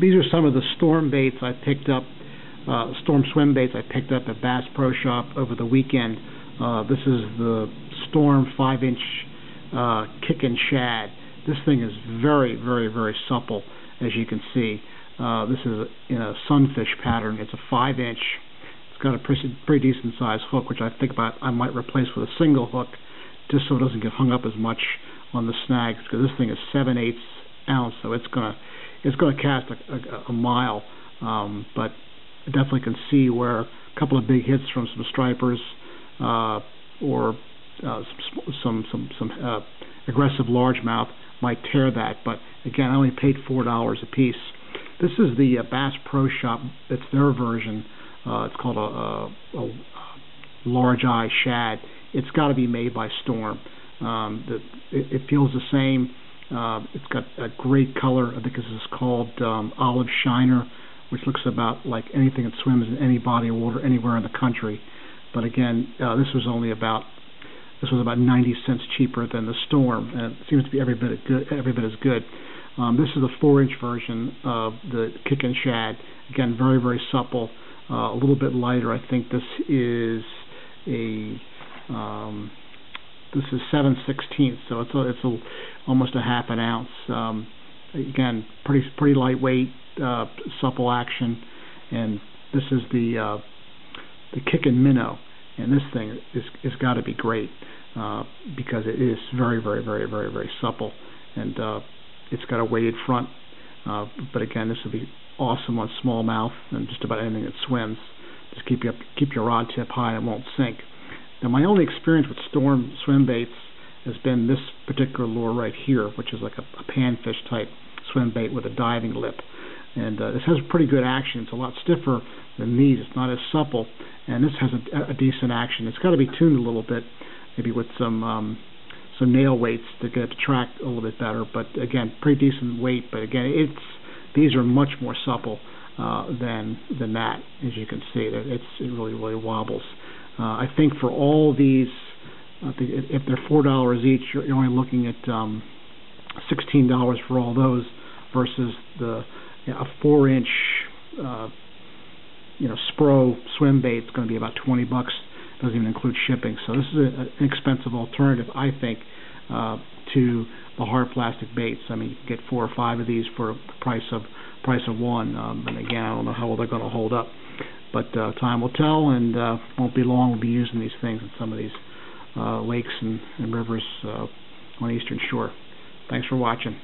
these are some of the storm baits I picked up, uh, storm swim baits I picked up at Bass Pro Shop over the weekend. Uh, this is the Storm 5-inch uh, kicking shad. This thing is very, very, very supple, as you can see. Uh, this is in a sunfish pattern. It's a 5-inch. It's got a pretty, pretty decent sized hook, which I think about I might replace with a single hook, just so it doesn't get hung up as much on the snags. Because this thing is 7 eighths ounce, so it's gonna it's gonna cast a, a, a mile. Um, but definitely can see where a couple of big hits from some stripers uh, or uh, some some some, some uh, aggressive largemouth might tear that. But again, I only paid four dollars a piece. This is the uh, Bass Pro Shop. It's their version. Uh, it's called a, a, a large eye shad. It's got to be made by Storm. Um, the, it, it feels the same. Uh, it's got a great color. I think this is called um, Olive Shiner, which looks about like anything that swims in any body of water anywhere in the country. But again, uh, this was only about this was about 90 cents cheaper than the Storm, and it seems to be every bit as good. Every bit as good. Um, this is a four-inch version of the Kick and Shad. Again, very very supple, uh, a little bit lighter. I think this is a um, this is seven sixteenths, so it's a, it's a, almost a half an ounce. Um, again, pretty pretty lightweight, uh, supple action, and this is the uh, the Kick and Minnow, and this thing is is got to be great uh, because it is very, very, very, very, very supple, and uh, it's got a weighted front. Uh, but again, this would be awesome on smallmouth and just about anything that swims. Just keep your keep your rod tip high and it won't sink. Now, my only experience with storm swim baits has been this particular lure right here, which is like a, a panfish type swim bait with a diving lip. And uh, this has pretty good action. It's a lot stiffer than these. It's not as supple, and this has a, a decent action. It's got to be tuned a little bit maybe with some um, some nail weights to get the track a little bit better. But again, pretty decent weight. But again, it's these are much more supple uh, than than that, as you can see. It's it really really wobbles. Uh, I think for all these, uh, if they're four dollars each, you're, only looking at um, sixteen dollars for all those versus the know, a four inch uh, you know Spro swim bait is going to be about twenty bucks doesn't even include shipping. So this is a, an expensive alternative, I think, uh, to the hard plastic baits. I mean, you can get four or five of these for the price of price of one. Um, and again, I don't know how well they're going to hold up, but uh, time will tell, and uh, won't be long. We'll be using these things in some of these uh, lakes and, and rivers uh, on the eastern shore. Thanks for watching.